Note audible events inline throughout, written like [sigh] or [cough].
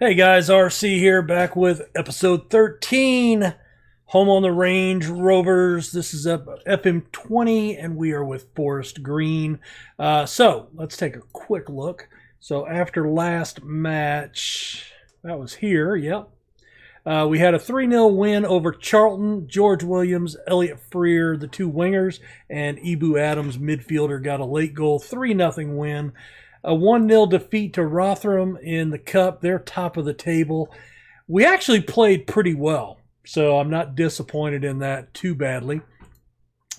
Hey guys, RC here, back with episode 13, Home on the Range Rovers. This is up FM20, and we are with Forest Green. Uh, so let's take a quick look. So after last match, that was here, yep. Uh, we had a 3 0 win over Charlton. George Williams, Elliott Frear, the two wingers, and Ebou Adams, midfielder, got a late goal. 3 0 win a 1 0 defeat to Rotherham in the Cup. They're top of the table. We actually played pretty well, so I'm not disappointed in that too badly.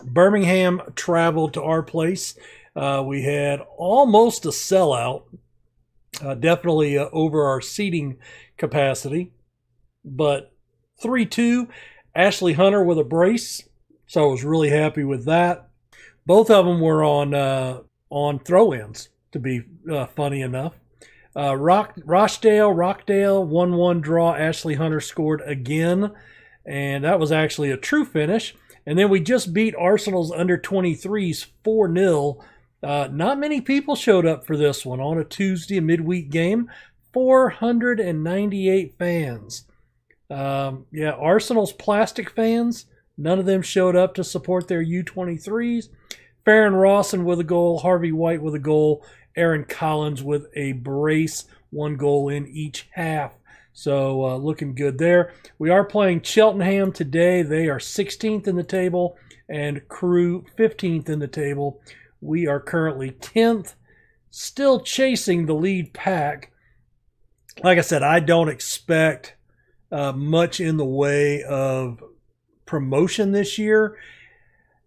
Birmingham traveled to our place. Uh, we had almost a sellout, uh, definitely uh, over our seating capacity, but 3 2. Ashley Hunter with a brace, so I was really happy with that. Both of them were on uh, on throw ins to be uh, funny enough. Uh, Rock, Rochdale, Rockdale, 1 1 draw. Ashley Hunter scored again, and that was actually a true finish. And then we just beat Arsenal's under 23s 4 0. Uh, not many people showed up for this one on a Tuesday, a midweek game. 498 fans. Um, yeah, Arsenal's plastic fans, none of them showed up to support their U23s. Farrend Rawson with a goal, Harvey White with a goal, Aaron Collins with a brace, one goal in each half. So uh, looking good there. We are playing Cheltenham today. They are 16th in the table and Crewe 15th in the table. We are currently 10th, still chasing the lead pack. Like I said, I don't expect uh, much in the way of promotion this year.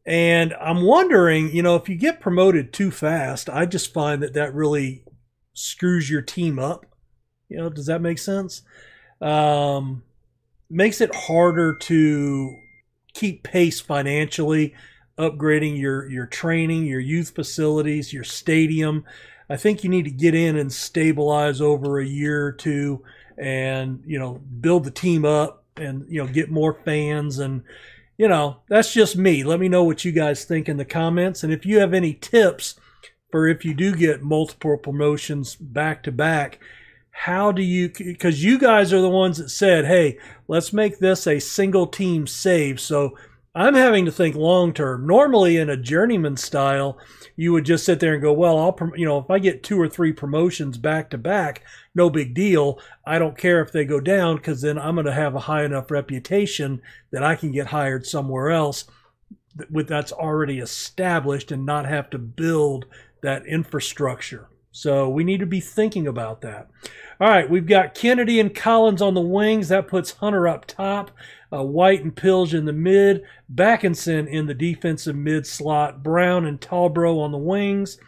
And I'm wondering, you know, if you get promoted too fast, I just find that that really screws your team up. You know, does that make sense? Um, makes it harder to keep pace financially, upgrading your your training, your youth facilities, your stadium. I think you need to get in and stabilize over a year or two, and you know, build the team up, and you know, get more fans and you know, that's just me. Let me know what you guys think in the comments. And if you have any tips for if you do get multiple promotions back to back, how do you, because you guys are the ones that said, hey, let's make this a single team save. So I'm having to think long term. Normally, in a journeyman style, you would just sit there and go, well, I'll, you know, if I get two or three promotions back to back, no big deal. I don't care if they go down because then I'm going to have a high enough reputation that I can get hired somewhere else with that's already established and not have to build that infrastructure. So we need to be thinking about that. All right, we've got Kennedy and Collins on the wings. That puts Hunter up top. Uh, White and Pilge in the mid. Backinson in the defensive mid slot. Brown and Talbro on the wings.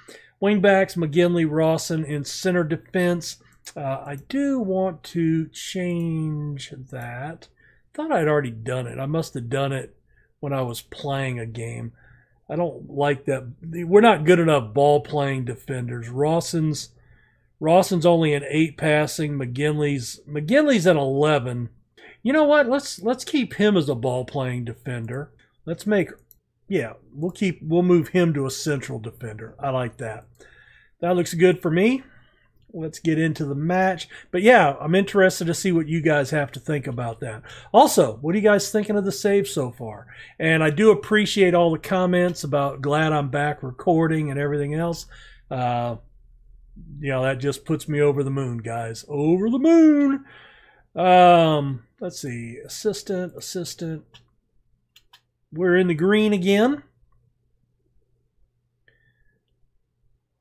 Wingbacks, McGinley, Rawson in center defense. Uh, I do want to change that. Thought I'd already done it. I must have done it when I was playing a game. I don't like that. We're not good enough ball playing defenders. Rawson's Rawson's only an eight passing. McGinley's McGinley's an eleven. You know what? Let's let's keep him as a ball playing defender. Let's make yeah, we'll keep we'll move him to a central defender. I like that. That looks good for me let's get into the match. But yeah, I'm interested to see what you guys have to think about that. Also, what are you guys thinking of the save so far? And I do appreciate all the comments about glad I'm back recording and everything else. Uh, you know, that just puts me over the moon, guys. Over the moon. Um, let's see. Assistant, assistant. We're in the green again.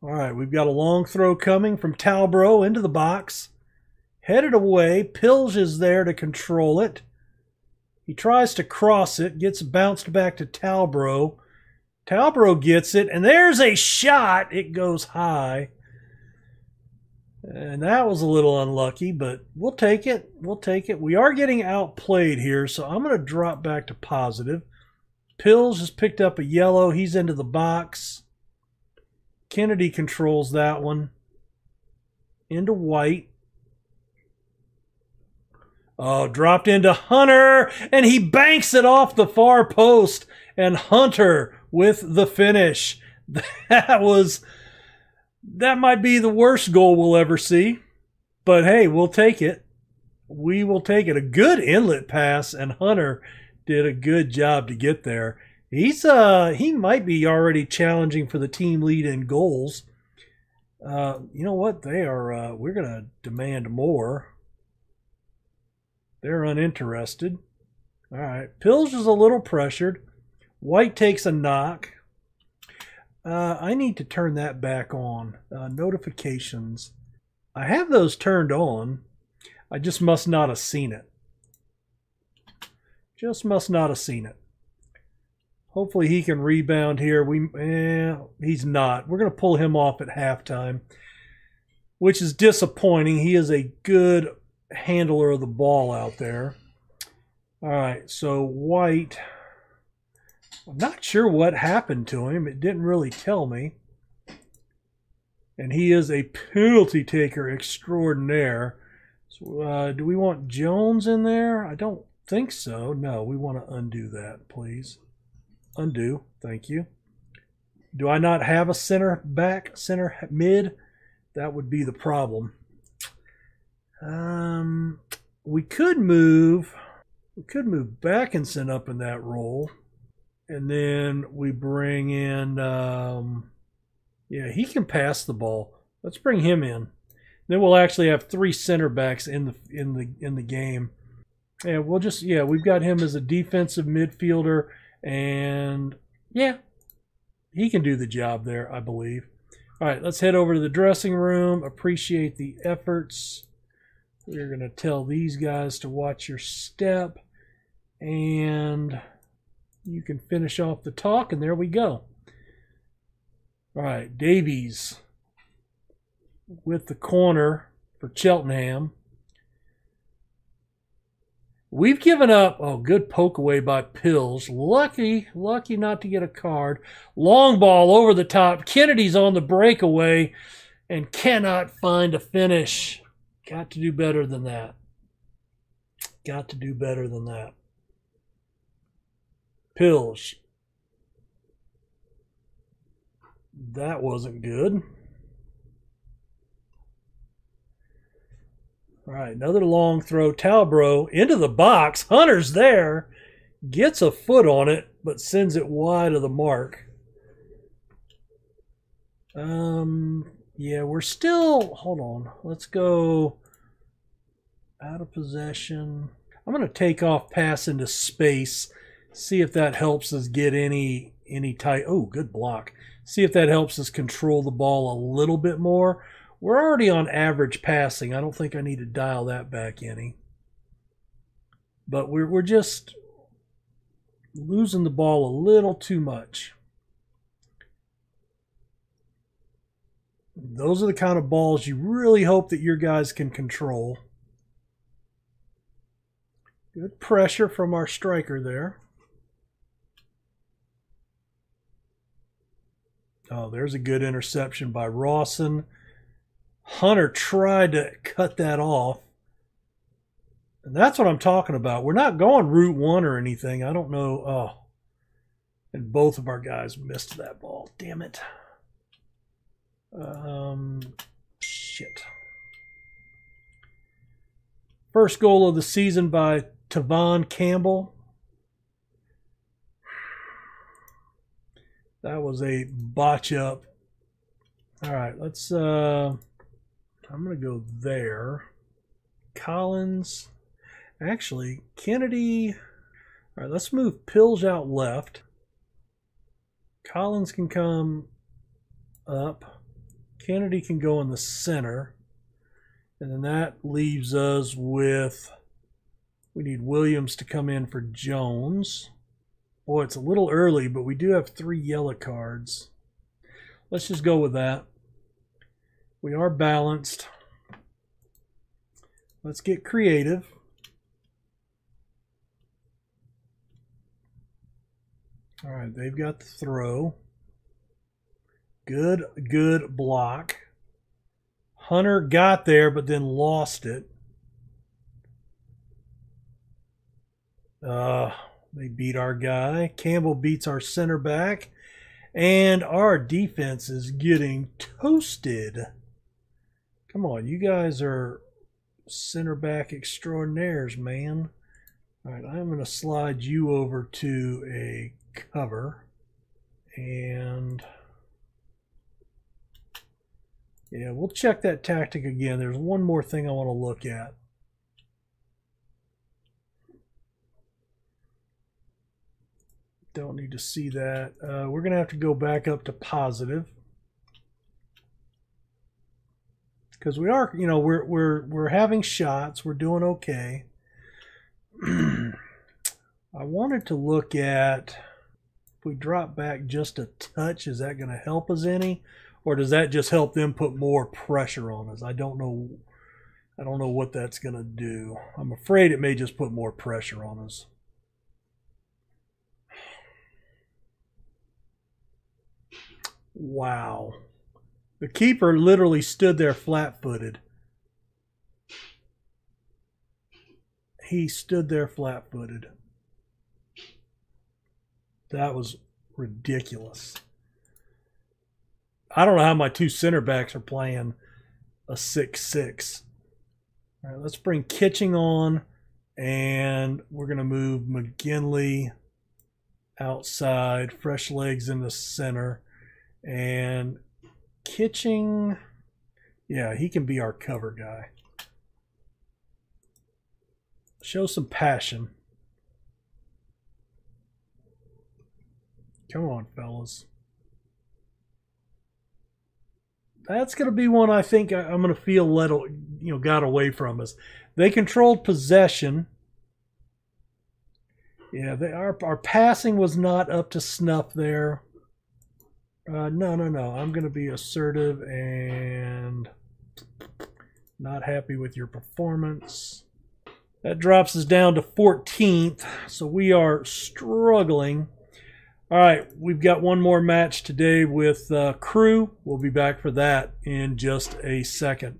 All right, we've got a long throw coming from Talbro into the box. Headed away. Pilge is there to control it. He tries to cross it, gets bounced back to Talbro. Talbro gets it, and there's a shot. It goes high. And that was a little unlucky, but we'll take it. We'll take it. We are getting outplayed here, so I'm going to drop back to positive. Pills has picked up a yellow. He's into the box. Kennedy controls that one. Into White. Oh, dropped into Hunter, and he banks it off the far post. And Hunter with the finish. [laughs] That was that might be the worst goal we'll ever see. But hey, we'll take it. We will take it. A good inlet pass, and Hunter did a good job to get there. He's uh he might be already challenging for the team lead in goals. Uh, you know what? They are. Uh, we're gonna demand more. They're uninterested. All right. Pills is a little pressured. White takes a knock. Uh, I need to turn that back on. Uh, notifications. I have those turned on. I just must not have seen it. Just must not have seen it. Hopefully he can rebound here. We eh, he's not. We're going to pull him off at halftime, which is disappointing. He is a good handler of the ball out there. All right, so White. I'm not sure what happened to him. It didn't really tell me. And he is a penalty taker extraordinaire. So, uh, do we want Jones in there? I don't think so. No, we want to undo that, please. Undo. Thank you. Do I not have a center back, center mid? That would be the problem. Um, we could move. We could move Backinson up in that role, and then we bring in. Um, yeah, he can pass the ball. Let's bring him in. Then we'll actually have three center backs in the in the in the game. And we'll just yeah, we've got him as a defensive midfielder and yeah, he can do the job there, I believe. All right, let's head over to the dressing room. Appreciate the efforts. We're going to tell these guys to watch your step. And you can finish off the talk, and there we go. All right, Davies with the corner for Cheltenham. We've given up. Oh, good poke away by Pills. Lucky, lucky not to get a card. Long ball over the top. Kennedy's on the breakaway and cannot find a finish. Got to do better than that. Got to do better than that. Pills. That wasn't good. All right, another long throw. Talbro into the box. Hunter's there. Gets a foot on it, but sends it wide of the mark. Um, yeah, we're still. Hold on. Let's go out of possession. I'm going to take off pass into space. See if that helps us get any any tight. Oh, good block. See if that helps us control the ball a little bit more. We're already on average passing. I don't think I need to dial that back any. But we're, we're just losing the ball a little too much. Those are the kind of balls you really hope that your guys can control. Good pressure from our striker there. Oh, there's a good interception by Rawson. Hunter tried to cut that off. And that's what I'm talking about. We're not going route one or anything. I don't know. Oh. And both of our guys missed that ball. Damn it. Um, shit. First goal of the season by Tahvon Campbell. That was a botch up. All right, let's uh I'm going to go there. Collins. Actually, Kennedy. All right, let's move Pills out left. Collins can come up. Kennedy can go in the center. And then that leaves us with. We need Williams to come in for Jones. Boy, it's a little early, but we do have three yellow cards. Let's just go with that. We are balanced. Let's get creative. All right, they've got the throw. Good, good block. Hunter got there, but then lost it. Uh, they beat our guy. Campbell beats our center back. And our defense is getting toasted. Come on, you guys are center back extraordinaires, man. All right, I'm going to slide you over to a cover. And yeah, we'll check that tactic again. There's one more thing I want to look at. Don't need to see that. Uh, we're going to have to go back up to positive. Because we are, you know, we're, we're, we're having shots. We're doing okay. [clears throat] I wanted to look at if we drop back just a touch, is that going to help us any? Or does that just help them put more pressure on us? I don't know. I don't know what that's going to do. I'm afraid it may just put more pressure on us. Wow. The keeper literally stood there flat footed. He stood there flat footed. That was ridiculous. I don't know how my two center backs are playing a 6 6. All right, let's bring Kitching on, and we're going to move McGinley outside, fresh legs in the center. And Kitching, yeah, he can be our cover guy. Show some passion. Come on, fellas. That's going to be one I think I'm going to feel let you know got away from us. They controlled possession. Yeah, they, our our passing was not up to snuff there. Uh, no, no, no. I'm going to be assertive and not happy with your performance. That drops us down to 14th, so we are struggling. All right, we've got one more match today with uh, Crewe. We'll be back for that in just a second.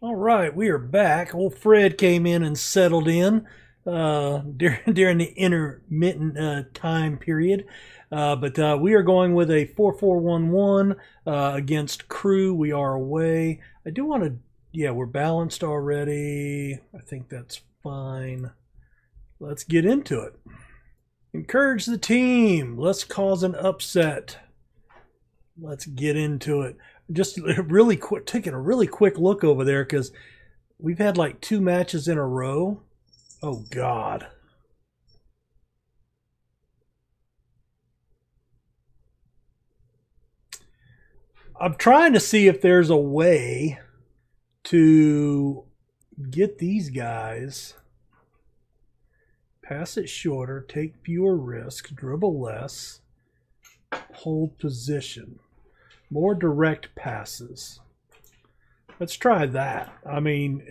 All right, we are back. Old Fred came in and settled in uh, during, [laughs] during the intermittent uh, time period. Uh, but uh, we are going with a 4-4-1-1 uh, against Crewe. We are away. I do want to, yeah, we're balanced already. I think that's fine. Let's get into it. Encourage the team. Let's cause an upset. Let's get into it. Just [laughs] really quick, taking a really quick look over there because we've had like two matches in a row Oh, God. I'm trying to see if there's a way to get these guys pass it shorter, take fewer risks, dribble less, hold position, more direct passes. Let's try that. I mean,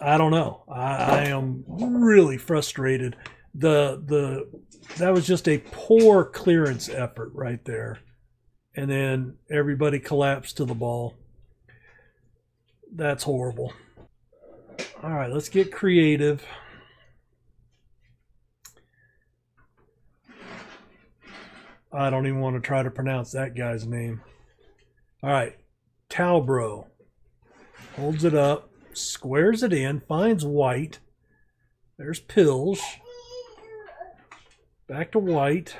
I don't know. I, I am really frustrated. The the that was just a poor clearance effort right there, and then everybody collapsed to the ball. That's horrible. All right, let's get creative. I don't even want to try to pronounce that guy's name. All right, Talbro holds it up squares it in, finds white. There's Pills. Back to white.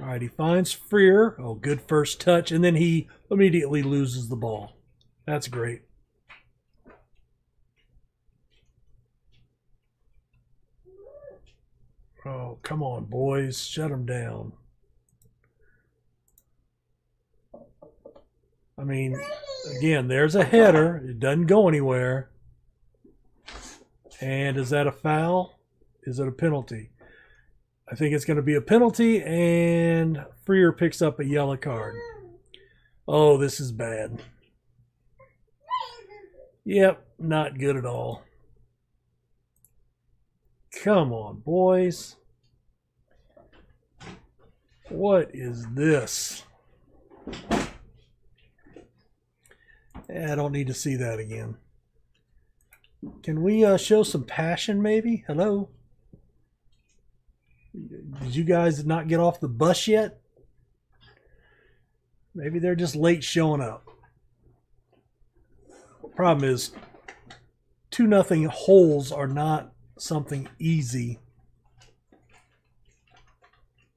All right, he finds Frear. Oh, good first touch. And then he immediately loses the ball. That's great. Oh, come on, boys. Shut them down. I mean, again, there's a header. It doesn't go anywhere. And is that a foul? Is it a penalty? I think it's going to be a penalty, and Frear picks up a yellow card. Oh, this is bad. Yep, not good at all. Come on, boys. What is this? I don't need to see that again. Can we uh, show some passion, maybe? Hello? Did you guys not get off the bus yet? Maybe they're just late showing up. Problem is, two nothing holes are not something easy.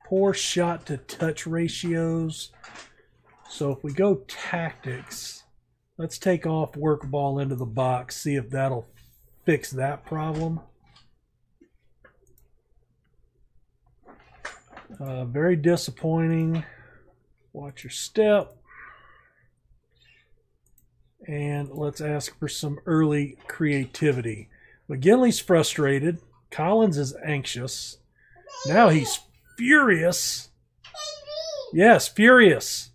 Poor shot to touch ratios. So if we go tactics, let's take off work ball into the box, see if that'll fix that problem. Uh, very disappointing. Watch your step. And let's ask for some early creativity. McGinley's frustrated. Collins is anxious. Now he's furious. Yes, furious.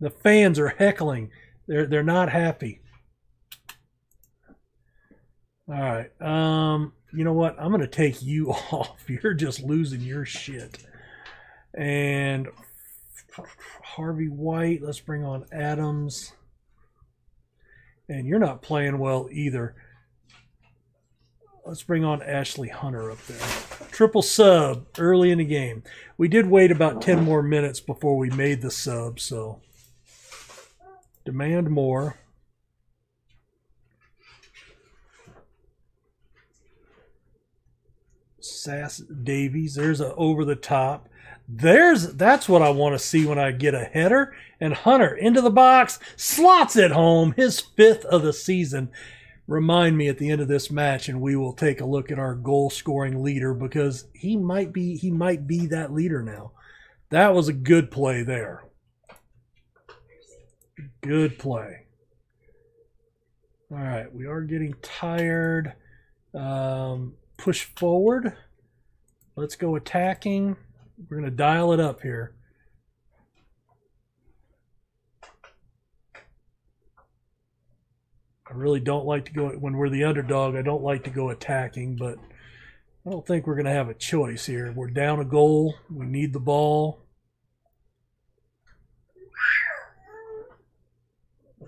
The fans are heckling. They're they're not happy. All right. Um, you know what? I'm to take you [laughs] off. You're just losing your shit. And Harvey White, let's bring on Adams. And you're not playing well either. Let's bring on Ashley Hunter up there. Triple sub early in the game. We did wait about 10 more minutes before we made the sub, so demand more. Sass Davies. There's a over the top. There's that's what I want to see when I get a header. And Hunter into the box, slots it home, his fifth of the season. Remind me at the end of this match, and we will take a look at our goal scoring leader because he might be he might be that leader now. That was a good play there. Good play. All right, we are getting tired. Um, push forward. Let's go attacking. We're going to dial it up here. I really don't like to go, when we're the underdog, I don't like to go attacking, but I don't think we're going to have a choice here. We're down a goal. We need the ball.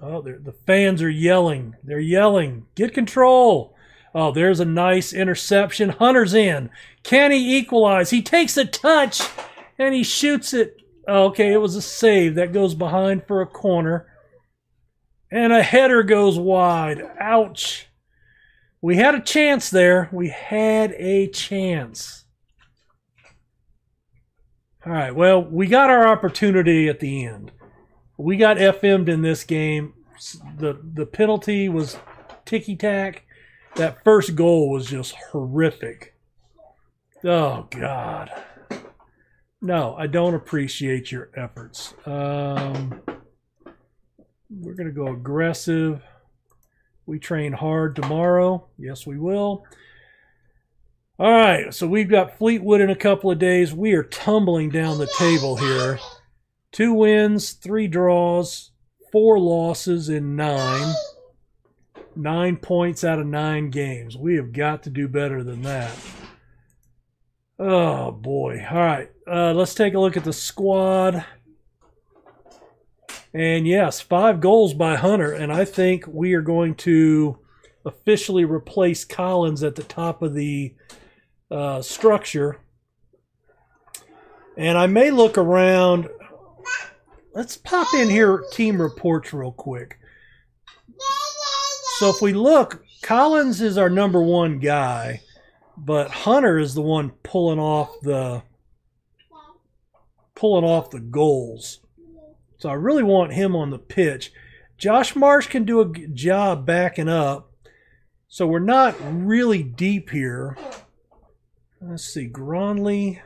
Oh, the fans are yelling. They're yelling. Get control. Oh, there's a nice interception. Hunter's in. Can he equalize? He takes a touch and he shoots it. Oh, okay, it was a save. That goes behind for a corner. And a header goes wide. Ouch. We had a chance there. We had a chance. All right, well, we got our opportunity at the end. We got FM'd in this game. The, the penalty was ticky tack that first goal was just horrific. Oh God. No, I don't appreciate your efforts. Um, we're going to go aggressive. We train hard tomorrow. Yes, we will. All right, so we've got Fleetwood in a couple of days. We are tumbling down the table here. Two wins, three draws, four losses in nine nine points out of nine games. We have got to do better than that. Oh boy. All right. Uh, let's take a look at the squad. And yes, five goals by Hunter. And I think we are going to officially replace Collins at the top of the uh, structure. And I may look around. Let's pop in here team reports real quick. So if we look, Collins is our number one guy, but Hunter is the one pulling off the pulling off the goals. So I really want him on the pitch. Josh March can do a job backing up. So we're not really deep here. Let's see, Gronley.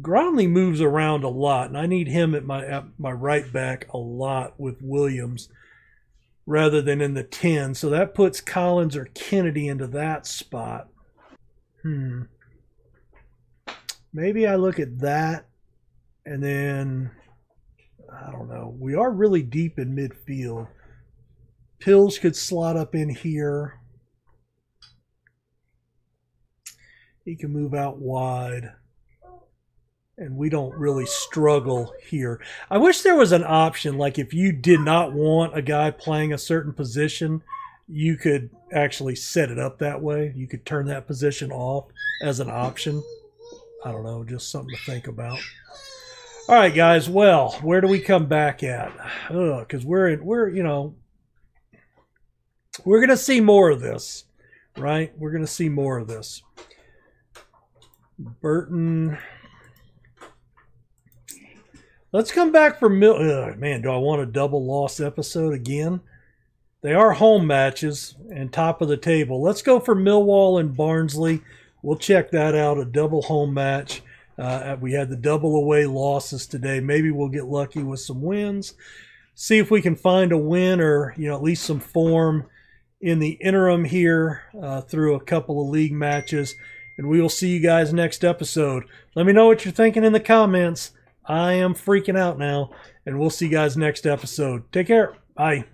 Gronley moves around a lot, and I need him at my at my right back a lot with Williams rather than in the 10. So that puts Collins or Kennedy into that spot. Hmm. Maybe I look at that and then I don't know. We are really deep in midfield. Pills could slot up in here. He can move out wide and we don't really struggle here. I wish there was an option like if you did not want a guy playing a certain position, you could actually set it up that way. You could turn that position off as an option. I don't know, just something to think about. All right, guys. Well, where do we come back at? Because we're in, we're you know we're gonna see more of this, right? We're gonna see more of this. Burton. Let's come back for Mill. Ugh, man, do I want a double loss episode again? They are home matches and top of the table. Let's go for Millwall and Barnsley. We'll check that out. A double home match. Uh, we had the double away losses today. Maybe we'll get lucky with some wins. See if we can find a win or you know at least some form in the interim here uh, through a couple of league matches. And we will see you guys next episode. Let me know what you're thinking in the comments. I am freaking out now. And we'll see you guys next episode. Take care. Bye.